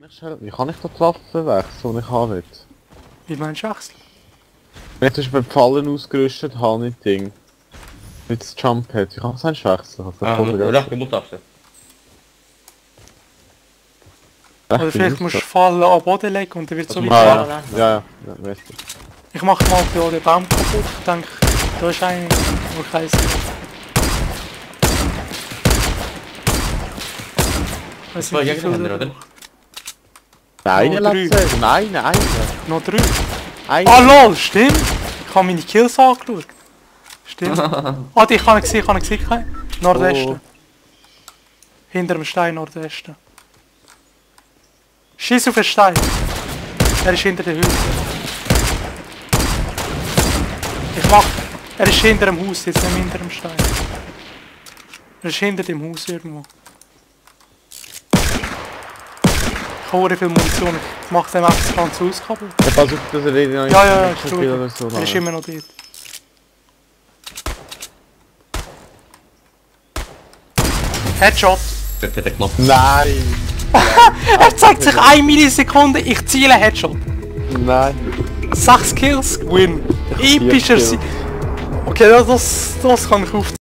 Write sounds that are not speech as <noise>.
Wie kann ich da die Waffe wechseln, die ich habe nicht? Wie meinst du wechseln? Wenn ich Beispiel Fallen ausgerüstet habe, nicht Ding. Mit das Jump Pad, wie kann ich das eigentlich wechseln? Also, Ah, rechte Mundtaste. Rechte Oder vielleicht musst du Fallen an den Boden legen und dann wird es so Also wie Ah, Ja, ja, ja. ja, du. Ich mach mal hier den Baum kaputt. Ich denke, da ist einer, der keins Das war Jägerhändler, oder? Nein, drei. sagen. Nein, nein, Noch drei. nein. Ah lol, stimmt! Ich habe meine Kills angeschaut. Stimmt. <laughs> ah, die kann ich sehen, kann ich sehen. kein- Nordwesten. Oh. Hinter dem Stein Nordwesten. Schieß auf den Stein. Er ist hinter der Hütte. Ich mach. Er ist hinter dem Haus, jetzt nicht hinter dem Stein. Er ist hinter dem Haus irgendwo. Habe viel Munition. Ich mach dem einfach das ganze Haus kaputt. Ich versuche, dass er den noch Ja, ja, ja, ist so Er ist macht. immer noch dort. Headshot! Dort hat er knapp. Nein! <laughs> Er zeigt sich 1 Millisekunde, ich ziele Headshot. Nein! 6 Kills, Win. Epischer Kills. Si Okay, das, das, das kann ich aufzeigen.